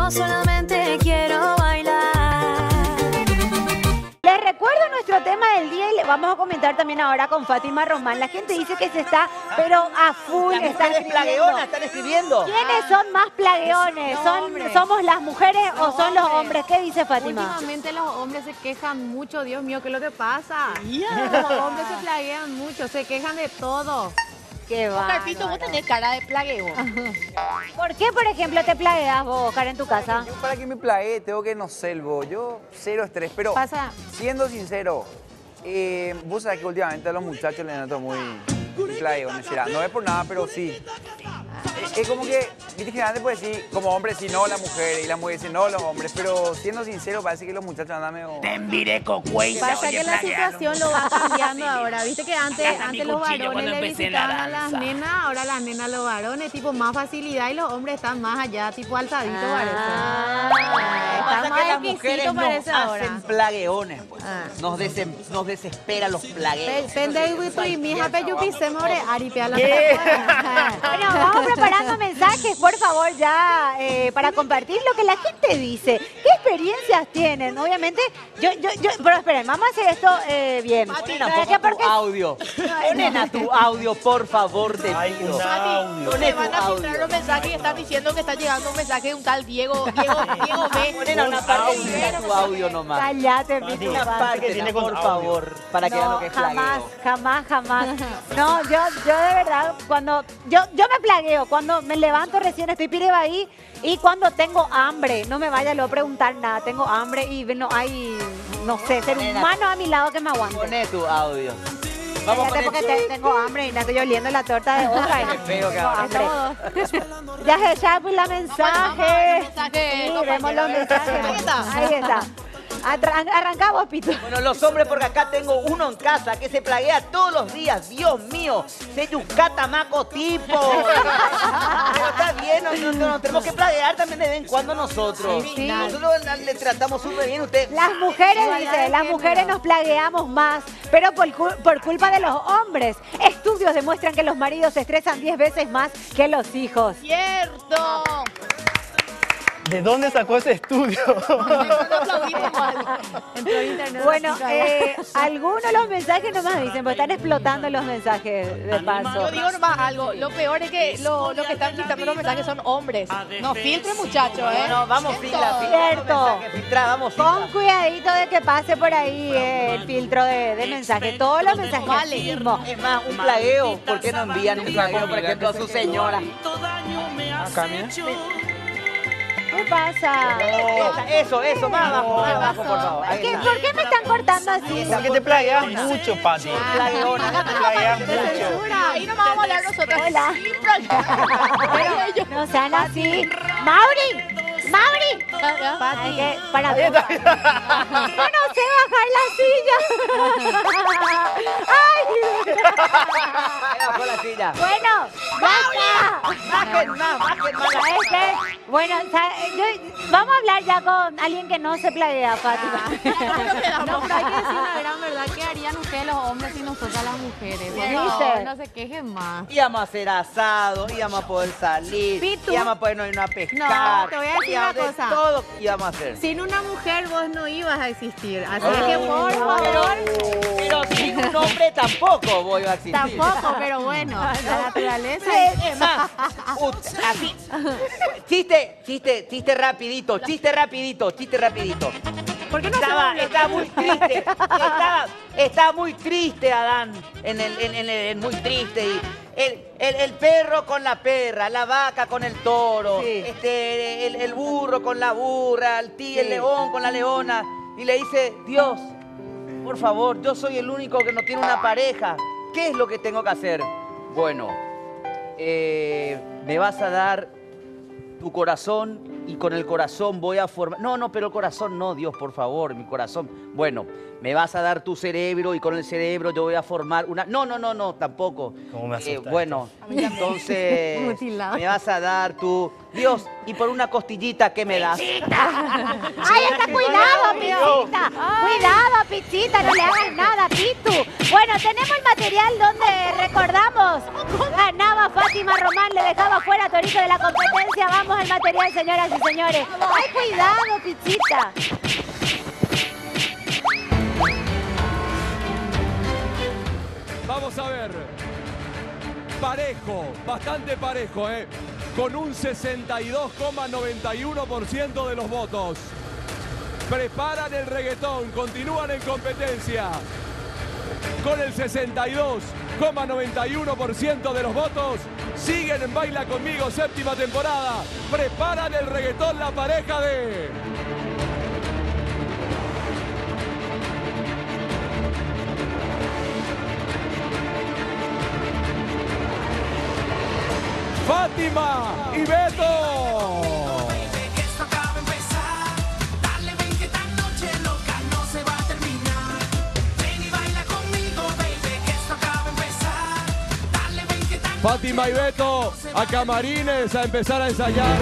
Yo solamente quiero bailar. Les recuerdo nuestro tema del día y le vamos a comentar también ahora con Fátima Román. La gente dice que se está, pero a full, Las está escribiendo. plagueonas están escribiendo. ¿Quiénes son más plagueones? ¿Son, ¿Somos las mujeres o son los hombres? ¿Qué dice Fátima? Últimamente los hombres se quejan mucho, Dios mío, ¿qué es lo que pasa? Los hombres se plaguean mucho, se quejan de todo. Qué va. Carpito, vos tenés cara de plagueo. ¿Por qué, por ejemplo, te plagueas vos, Oscar, en tu casa? Yo para que me plaguee tengo que no selvo. Yo cero estrés, pero Pasa. siendo sincero, eh, vos sabés que últimamente a los muchachos les noto muy, muy plagueones, será. No es por nada, pero sí. Es, es como que, viste que antes puede decir, como hombre, si no la mujer, y la mujer dice no los hombres, pero siendo sincero, parece que los muchachos andan medio... Pasa que la situación lo va cambiando ahora. Viste que antes, antes los varones le visitaban a las nenas, ahora las nenas a los varones, tipo más facilidad y los hombres están más allá, tipo alzaditos Ah. Pasa que las mujeres nos hacen plagueones, pues. Ah. Nos, desem- nos desesperan los plagueos. Pende y mi hija peyupise more aripea la Bueno, vamos preparando mensajes, por favor, ya eh, para compartir lo que la gente dice. ¿Qué experiencias tienen? Obviamente, yo, yo, yo, pero esperen, vamos a hacer esto eh, bien. Ponen a ¿Sabes poco qué? tu audio. Ponen a tu audio, por favor, te pido. Mati, tu van a filtrar los mensajes y están diciendo que está llegando un mensaje de un tal Diego, Diego, Diego B. Una parte tu audio nomás. Cállate, Piti, Una parte, por favor, para que vean lo que es jamás, jamás, jamás. No, yo, yo de verdad, cuando, yo, yo me plagueo, cuando me levanto recién, estoy pireba ahí, y cuando tengo hambre, no me vaya luego a preguntar nada, tengo hambre y no hay, no sé, ser humano a mi lado que me aguante. Poné tu audio. Vamos poner porque te- tengo hambre y estoy oliendo la torta de hoja. Qué feo que Tengo ahora. hambre. Ya se pues la mensaje. Sí, compañero. vemos los mensajes. Ahí está. Ahí está. Arran- Arrancamos, Pito. Bueno, los hombres, porque acá tengo uno en casa que se plaguea todos los días. Dios mío, se yucata maco tipo. Pero está bien, no, no, no, no, tenemos que plaguear también de vez en cuando nosotros. Sí. Nosotros le tratamos súper bien. Usted, Las mujeres, dice, las mujeres nos plagueamos más, pero por, cu- por culpa de los hombres. Estudios demuestran que los maridos se estresan 10 veces más que los hijos. Cierto. ¿De dónde sacó ese estudio? Bueno, eh, algunos de los mensajes nomás dicen, porque están explotando los mensajes de paso. Yo digo nomás algo, lo peor es que lo, lo que están filtrando los mensajes son hombres. No filtre, muchachos, ¿eh? no, vamos, fila, fila. Cierto. vamos, filtra, Con cuidadito de que pase por ahí eh, el filtro de, de mensajes. Todos los mensajes Vale. Es más, un plagueo. ¿Por qué no envían un plagueo, por ejemplo, a su señora? Acá, mira. ¿Qué pasa? Eso, eso, más abajo, más abajo, por favor. ¿Qué-. ¿Por qué me están cortando así? Porque te plagueas mucho, Pati. Te plagueas mucho. Ahí nomás vamos a hablar nosotros. Hola. No sean así. ¡Mauri! ¡Mauri! Que- para Yo no sé bajar la silla. ¡Ay! Bajó la silla. Bueno, ¡Mauri! Bajen más, bajen. Bueno, yo- vamos a hablar ya con alguien que no se plaguea, Fátima. No, pero hay que decir ustedes los hombres sin nosotras las mujeres? Por ¿Viste? favor, no se quejen más. Íbamos a hacer asado, íbamos a poder salir, Pitu. íbamos a podernos ir a pescar. No, te voy a decir una de cosa. Todo íbamos a hacer. Sin una mujer vos no ibas a existir. Así Oh. que por favor, Pero sin un hombre tampoco voy a existir. tampoco, pero bueno, la naturaleza. Es más, así. Chiste, chiste, chiste rapidito, chiste rapidito, chiste rapidito. ¿Por qué no Estaba, estaba muy triste, estaba, estaba muy triste Adán, en el, en, en el- muy triste y el, el- el perro con la perra, la vaca con el toro, Sí. este, el, el burro con la burra, el tí, el león con la leona y le dice, Dios, por favor, yo soy el único que no tiene una pareja, ¿qué es lo que tengo que hacer? Bueno, eh, me vas a dar tu corazón y con el corazón voy a formar... No, no, pero el corazón no, Dios, por favor, mi corazón. Bueno, me vas a dar tu cerebro y con el cerebro yo voy a formar una... No, no, no, no, tampoco. ¿Cómo me Eh, bueno, entonces Mutilado. me vas a dar tu... Dios, y por una costillita, ¿qué me das? Ay, está cuidado, Pichita. Cuidado, Pichita, no le hagas nada, Pitu. Bueno, tenemos el material donde recordamos. Ganaba Fátima Román, le dejaba fuera a Torito de la competencia. Vamos al material, señoras y señores. Ay, cuidado, Pichita. Vamos a ver. Parejo, bastante parejo, ¿eh? Con un 62,91% de los votos. Preparan el reggaetón, continúan en competencia. Con el 62,91% de los votos, siguen en Baila Conmigo, séptima temporada. Preparan el reggaetón la pareja de... Fátima y Beto. Fátima y Beto a camarines a empezar a ensayar.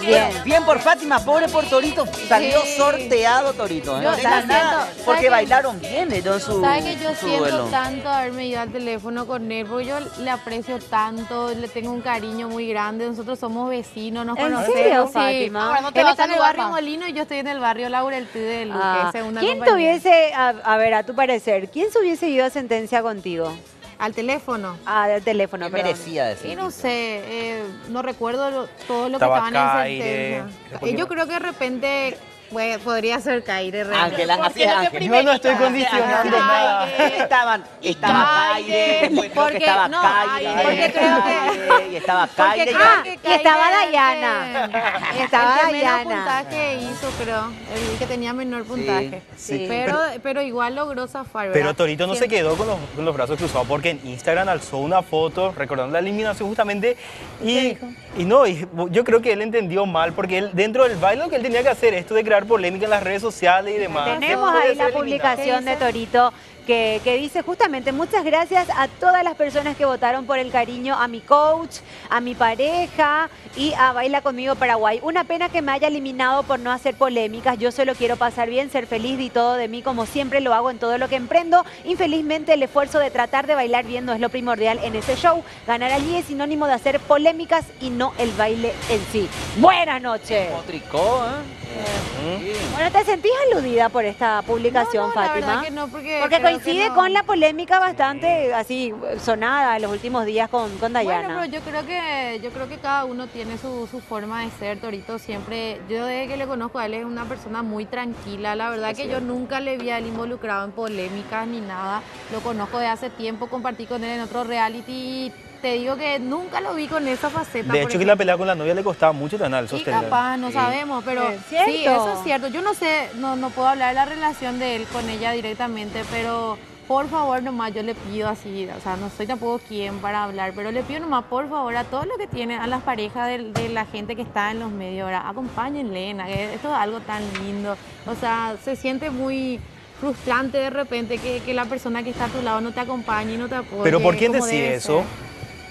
Bien, bien por Fátima, pobre por Torito. Salió Sí. sorteado Torito. ¿eh? Yo No digas siento- nada, ¿sabes porque bailaron bien ellos su, ¿Sabes que yo su siento duelo. tanto haberme ido al teléfono con él? Porque yo le aprecio tanto, le tengo un cariño muy grande. Nosotros somos vecinos, nos ¿En conocemos. serio, Sí. Fátima? Ahora no te Él está en el barrio. Molino y yo estoy en el barrio Laurel T de Luque, Ah, segunda ¿Quién compañía. tuviese, a, a ver, a tu parecer, quién se hubiese ido a sentencia contigo? Al teléfono. Ah, del teléfono, ¿Qué perdón. merecía decir? Y no sé, eh, no recuerdo lo- todo lo que Estaba estaban en sentencia. Eh, yo creo que de repente pues, podría ser Caire. realmente. Ángel, así es Ángel. Yo no estoy condicionando nada. Estaban, estaba Caire, creo porque- que estaba Caire, porque creo que- Caire, y estaba Caire. Ah, y estaba Dayana. Estaba el que menos puntaje hizo, creo. El que tenía menor puntaje. sí. Pero, pero igual logró zafar, Pero ¿verdad? Torito no se quedó con los, con los brazos cruzados porque en Instagram alzó una foto recordando la eliminación justamente y, y no, y yo creo que él entendió mal porque él dentro del baile lo que él tenía que hacer esto de crear polémica en las redes sociales y demás. Tenemos ahí la publicación de Torito que, que dice justamente muchas gracias a todas las personas que votaron por el cariño a mi coach, a mi pareja y a Baila Conmigo Paraguay. Una pena que me haya eliminado por no hacer polémicas. Yo solo quiero pasar bien, ser feliz y todo de mí como siempre lo hago en todo lo que emprendo. Infelizmente el esfuerzo de tratar de bailar bien no es lo primordial en ese show. Ganar allí es sinónimo de hacer polémicas y no el baile en sí. Buenas noches. Tricó, ¿eh? Sí. Bueno, ¿te sentís aludida por esta publicación, No, no, la Fátima? verdad que no, porque Porque coincide no. con la polémica bastante así sonada en los últimos días con, con Dayana. Bueno, pero yo creo que yo creo que cada uno tiene su, su forma de ser. Torito siempre, yo desde que le conozco a él es una persona muy tranquila. La verdad que yo nunca le vi a él involucrado en polémicas ni nada. Lo conozco de hace tiempo, compartí con él en otro reality te digo que nunca lo vi con esa faceta. De hecho que la pelea con la novia le costaba mucho ganar el Y sostener. capaz, no Sí. sabemos, pero Es sí, eso es cierto. Yo no sé, no, no puedo hablar de la relación de él con ella directamente, pero por favor nomás yo le pido así, o sea, no soy tampoco quien para hablar, pero le pido nomás por favor a todo lo que tienen, a las parejas de, de la gente que está en los medios, ahora, acompáñenle, esto es algo tan lindo, o sea, se siente muy frustrante de repente que, que la persona que está a tu lado no te acompañe y no te apoye. Pero ¿por quién decide eso? ser.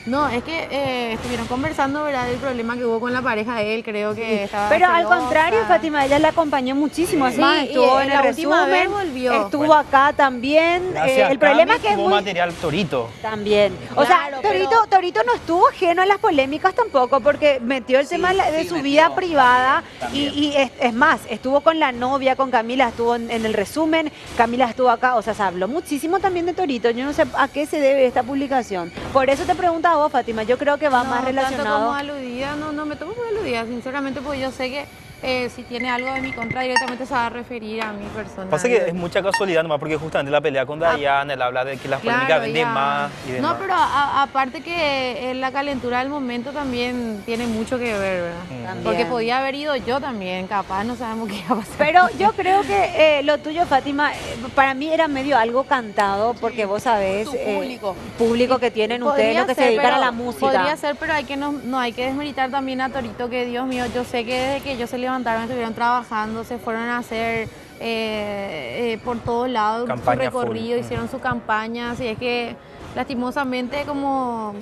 No, es que eh, estuvieron conversando, ¿verdad? Del problema que hubo con la pareja de él, creo que estaba Pero al contrario, Fátima, ella la acompañó muchísimo. Sí, más, y estuvo en en la el última resumen, vez volvió. estuvo Bueno. acá también. Gracias Eh, el problema Cami es que es tuvo muy... material Torito. También. O sea, Torito, pero- Torito no estuvo ajeno a las polémicas tampoco, porque metió el Sí, tema de su metió. vida privada y, También. y es, es más, estuvo con la novia, con Camila, estuvo en, en el resumen, Camila estuvo acá, o sea, se habló muchísimo también de Torito. Yo no sé a qué se debe esta publicación. Por eso te pregunto a vos, Fátima, yo creo que va No, más tanto como relacionado. aludida, no, no me tomo muy aludida, sinceramente, porque yo sé que eh, si tiene algo de mi contra directamente se va a referir a mi persona. Pasa que es mucha casualidad nomás porque justamente la pelea con Dayana, él habla de que las polémicas Claro, venden ya. más y demás. No, pero a- aparte que eh, la calentura del momento también tiene mucho que ver, ¿verdad? También. Porque podía haber ido yo también, capaz, no sabemos qué iba a pasar. Pero yo creo que eh, lo tuyo, Fátima, eh, para mí era medio algo cantado, porque vos sabés, eh, público. público que tienen ustedes, los que se dedican a la música. Podría ser, pero hay que no, no hay que desmeritar también a Torito, que Dios mío, yo sé que desde que ellos se levantaron, estuvieron trabajando, se fueron a hacer eh, eh, por todos lados su Campaña recorrido, hicieron su campaña, así es que lastimosamente como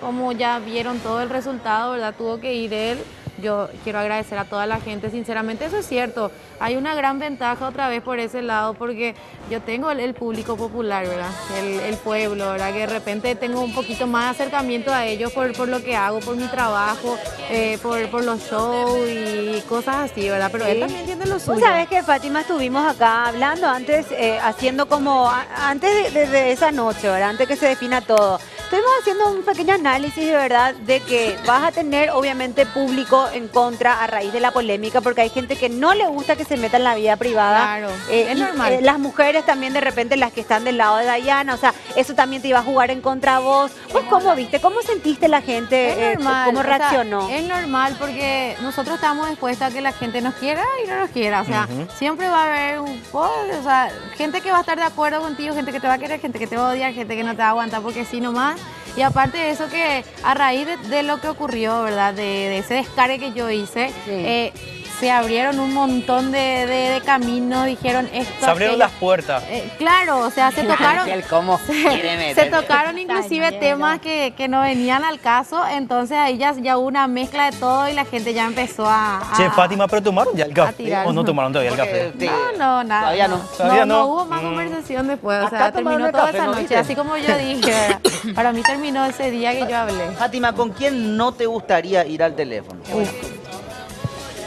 como ya vieron todo el resultado, ¿verdad? Tuvo que ir él. Yo quiero agradecer a toda la gente, sinceramente eso es cierto. Hay una gran ventaja otra vez por ese lado porque yo tengo el, el público popular, ¿verdad? El, el pueblo, ¿verdad? Que de repente tengo un poquito más acercamiento a ellos por, por lo que hago, por mi trabajo, eh, por, por los shows y cosas así, ¿verdad? Pero él Sí. también tiene lo suyo. sabés que Fátima estuvimos acá hablando antes, eh, haciendo como, antes de, de- de esa noche, ¿verdad? Antes que se defina todo. Estuvimos haciendo un pequeño análisis de verdad de que vas a tener obviamente público en contra a raíz de la polémica porque hay gente que no le gusta que se meta en la vida privada. Claro, Eh, es normal. eh, las mujeres también de repente las que están del lado de Dayana, o sea, eso también te iba a jugar en contra a vos. ¿Vos cómo viste? ¿Cómo sentiste la gente? Es eh, normal. ¿Cómo o sea, reaccionó? es normal porque nosotros estamos dispuestos a que la gente nos quiera y no nos quiera. O sea, siempre va a haber un po- o sea, gente que va a estar de acuerdo contigo, gente que te va a querer, gente que te va a odiar, gente que no te va a aguantar porque sí nomás. Y aparte de eso que a raíz de, de lo que ocurrió, ¿verdad? De, de ese descargue que yo hice, eh, se abrieron un montón de, de- de caminos, dijeron esto. Se abrieron aquello. las puertas. Eh, claro, o sea, se tocaron. El cómo quiere Se meter. tocaron inclusive temas que, que no venían al caso, entonces ahí ya, ya hubo una mezcla de todo y la gente ya empezó a... a- Che, Fátima, ¿pero tomaron ya el café? ¿O no tomaron todavía el café? sí, No, no, nada. Todavía no. Todavía no, no. hubo más Mm. conversación después, o sea, terminó toda café, esa ¿no noche, viste? así como yo dije, ¿verdad? para mí terminó ese día que yo hablé. Fátima, ¿con quién no te gustaría ir al teléfono?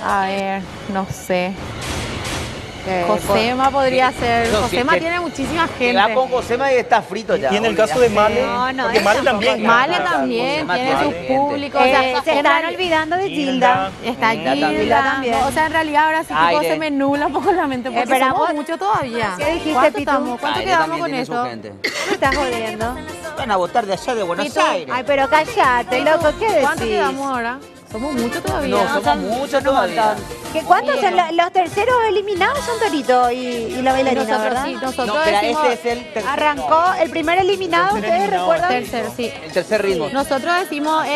A ver, no sé. Eh, Josema podría ser. No, Josema tiene muchísima Que va gente. con Josema y está frito ya. Y en el olvidate. caso de Male, No, no, porque Male también. Male Claro, también Josema tiene su gente. público. o Eh, sea, se en están olvidando de Gilda. Gilda. Está Gilda Gilda, también. Gilda también. O sea, en realidad ahora sí que Aire. se me nubla un poco la mente porque Esperamos. somos mucho todavía. ¿Qué dijiste, ¿Cuánto, estamos? ¿Cuánto Aire quedamos con gente. Me estás jodiendo. Van a votar de allá de Buenos Aires. Ay, pero callate, loco, ¿qué decís? ¿Cuánto quedamos ahora? Somos muchos todavía. No, somos muchos todavía. ¿Qué, ¿Cuántos son no. lo- los terceros eliminados? Son Torito y, y la bailarina, nosotros ¿verdad? sí, nosotros No, pero decimos ese es el tercer. Arrancó el primer eliminado, Tercer ¿ustedes eliminado. recuerdan? sí. El tercer ritmo. Nosotros decimos eh,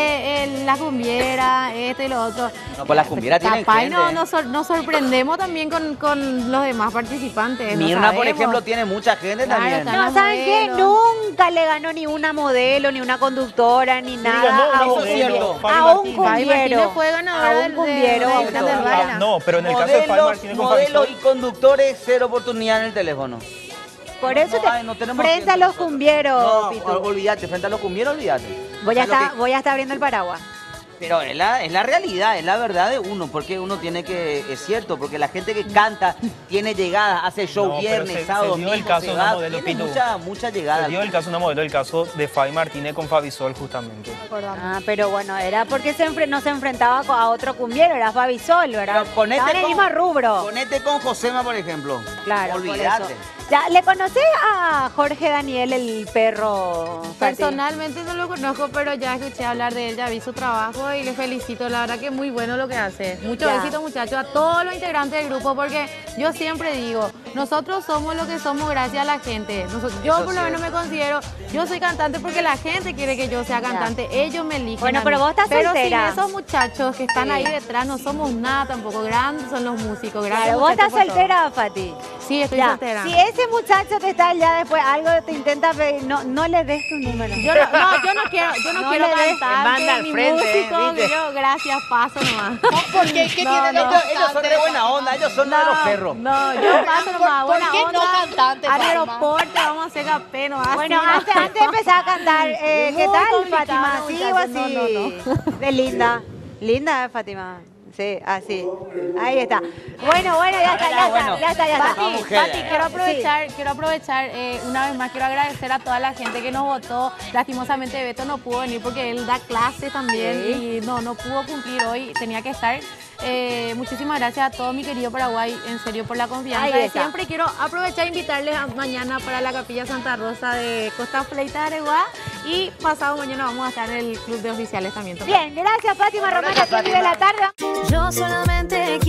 eh, la cumbiera, este y lo otro. No, pues las cumbieras tienen Capaz gente. no, nos, sor- nos sorprendemos también con, con los demás participantes. no Mirna, por ejemplo, tiene mucha gente Claro, también. No, la ¿saben qué? Nunca le ganó ni una modelo, ni una conductora, ni nada ganó a un, Fabi a un cumbiero. fue ganadora A un del- de- cumbiero. No, pero en el caso de Martínez con modelos y conductores, cero oportunidad en el teléfono. Por eso No te- hay, no tenemos frente tiempo a los cumbieros, No, Pitu. olvídate, frente a los cumbieros, olvídate. Voy a, O sea, lo estar, que- voy a estar abriendo el paraguas. Pero es la, es la realidad, es la verdad de uno, porque uno tiene que, es cierto, porque la gente que canta tiene llegadas, hace show No, viernes, se- sábado, se dio el caso una va, modelo, tiene mucha, mucha llegada. Se dio el caso, una modelo, el caso de Fabi Martínez con Fabisol justamente. Ah, pero bueno, era porque se enfre- no se enfrentaba a otro cumbiero, era Fabi Sol, ¿verdad? Pero ponete en el con- mismo rubro. Ponete con Josema, por ejemplo. Claro, por Olvídate. eso. Ya, ¿Le conocés a Jorge Daniel, el perro? Personalmente no lo conozco, pero ya escuché hablar de él, ya vi su trabajo y le felicito. La verdad que es muy bueno lo que hace. Mucho Ya. éxito, muchachos, a todos los integrantes del grupo, porque yo siempre digo, nosotros somos lo que somos gracias a la gente. Yo Eso por lo menos me considero, yo soy cantante porque la gente quiere que yo sea cantante. Ellos me eligen. Bueno, a pero vos estás Pero soltera. sin esos muchachos que están ahí detrás, no somos nada tampoco. Grandes son los músicos. Gracias, Claro, vos estás soltera, Fati. Sí, estoy Ya, soltera. Si ese muchacho que está allá después algo te intenta pedir, no, no le des tu número. Yo no, no, yo no quiero, yo no, No quiero le des- cantar, manda al ni frente, yo gracias paso nomás. ¿Por qué? ¿Qué No, tienen no. Ellos, ellos son de buena onda, ellos son de los perros. No, yo paso nomás, ¿Por buena qué no cantante, Al aeropuerto vamos a hacer capé nomás. Bueno, ¿no? antes, antes de empezar a cantar, eh, ¿qué tal, Fátima? ¿Así o así? no, no, De linda. Linda, eh, Fátima. Sí, así. Ahí está. Bueno, bueno, ya está, ya está, ya está, ya está. Pati, quiero aprovechar, quiero aprovechar eh, una vez más, quiero agradecer a toda la gente que nos votó. Lastimosamente Beto no pudo venir porque él da clase también y no, no pudo cumplir hoy, tenía que estar. Eh, muchísimas gracias a todo mi querido Paraguay, en serio, por la confianza de siempre. Quiero aprovechar e invitarles a mañana para la Capilla Santa Rosa de Costa Fleita de Areguá y pasado mañana vamos a estar en el Club de Oficiales también. Bien, gracias, Fátima Romero, aquí de la tarde. Yo solamente